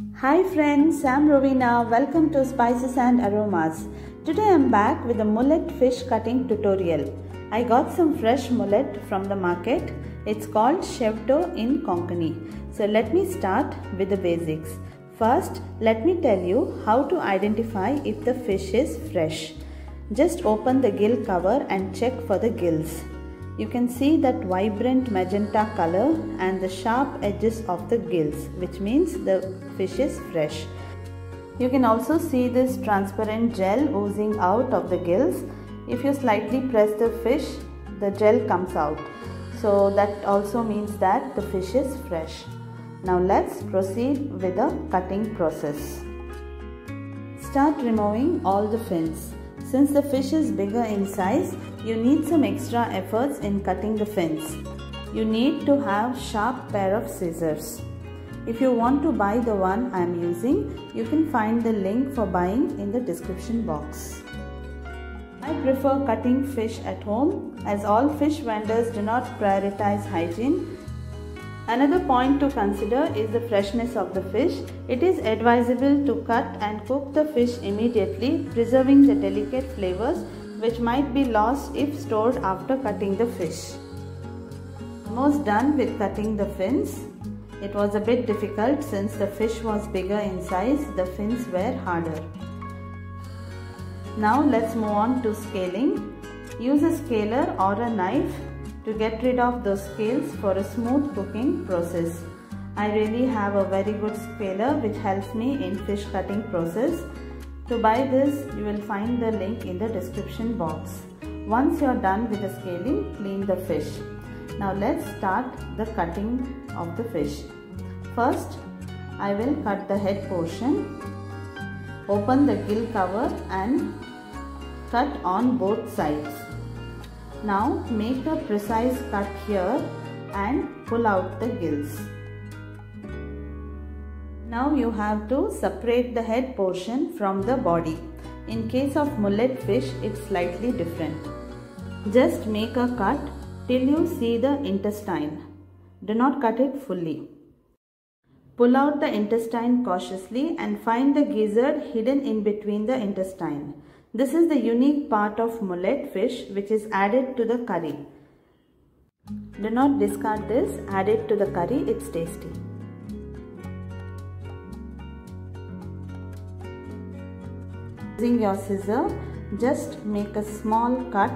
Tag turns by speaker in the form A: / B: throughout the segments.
A: Hi friends, I'm Rovina. Welcome to Spices and Aromas. Today I'm back with a mullet fish cutting tutorial. I got some fresh mullet from the market. It's called Shevto in Konkani. So let me start with the basics. First, let me tell you how to identify if the fish is fresh. Just open the gill cover and check for the gills. You can see that vibrant magenta color and the sharp edges of the gills which means the fish is fresh. You can also see this transparent gel oozing out of the gills. If you slightly press the fish, the gel comes out. So that also means that the fish is fresh. Now let's proceed with the cutting process. Start removing all the fins. Since the fish is bigger in size, you need some extra efforts in cutting the fins. You need to have sharp pair of scissors. If you want to buy the one I am using, you can find the link for buying in the description box. I prefer cutting fish at home as all fish vendors do not prioritize hygiene. Another point to consider is the freshness of the fish. It is advisable to cut and cook the fish immediately, preserving the delicate flavors which might be lost if stored after cutting the fish. Almost done with cutting the fins. It was a bit difficult since the fish was bigger in size, the fins were harder. Now let's move on to scaling. Use a scaler or a knife to get rid of those scales for a smooth cooking process. I really have a very good scaler which helps me in fish cutting process. To buy this, you will find the link in the description box. Once you are done with the scaling, clean the fish. Now let's start the cutting of the fish. First, I will cut the head portion. Open the gill cover and cut on both sides. Now make a precise cut here and pull out the gills. Now you have to separate the head portion from the body. In case of mullet fish, it's slightly different. Just make a cut till you see the intestine. Do not cut it fully. Pull out the intestine cautiously and find the gizzard hidden in between the intestine. This is the unique part of mullet fish which is added to the curry. Do not discard this, add it to the curry, it's tasty. Using your scissor, just make a small cut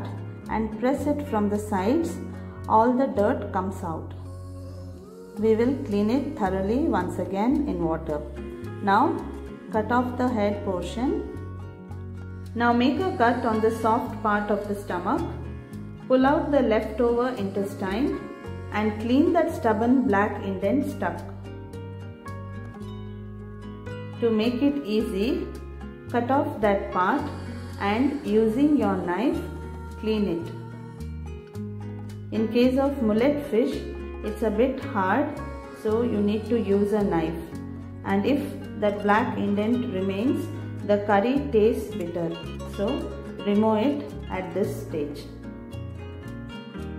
A: and press it from the sides, all the dirt comes out. We will clean it thoroughly once again in water. Now cut off the head portion. Now make a cut on the soft part of the stomach. Pull out the leftover intestine and clean that stubborn black indent stuck. To make it easy, cut off that part and using your knife clean it. In case of mullet fish it's a bit hard so you need to use a knife and if that black indent remains the curry tastes bitter so remove it at this stage.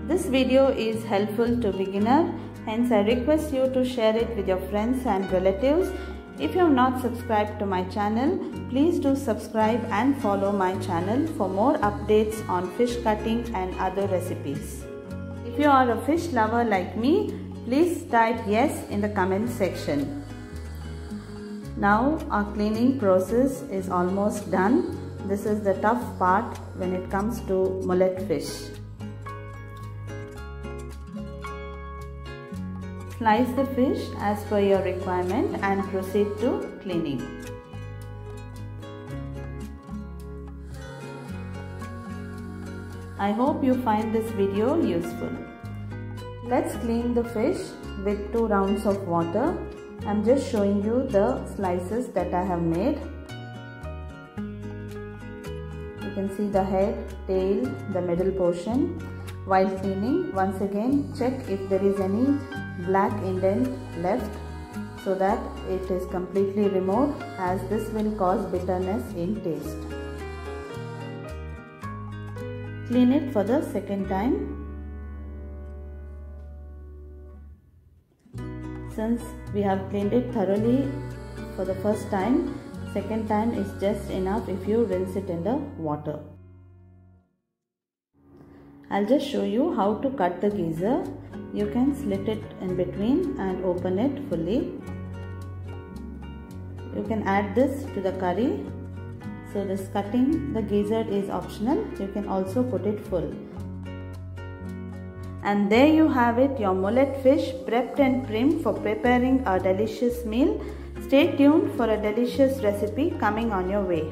A: This video is helpful to beginner hence I request you to share it with your friends and relatives if you have not subscribed to my channel, please do subscribe and follow my channel for more updates on fish cutting and other recipes. If you are a fish lover like me, please type yes in the comment section. Now our cleaning process is almost done. This is the tough part when it comes to mullet fish. Slice the fish as per your requirement and proceed to cleaning. I hope you find this video useful. Let's clean the fish with 2 rounds of water. I'm just showing you the slices that I have made. You can see the head, tail, the middle portion. While cleaning, once again check if there is any black indent left so that it is completely removed as this will cause bitterness in taste. Clean it for the second time. Since we have cleaned it thoroughly for the first time. Second time is just enough if you rinse it in the water. I'll just show you how to cut the gizzard. You can slit it in between and open it fully. You can add this to the curry. So this cutting the gizzard is optional. You can also put it full. And there you have it, your mullet fish prepped and primed for preparing a delicious meal. Stay tuned for a delicious recipe coming on your way.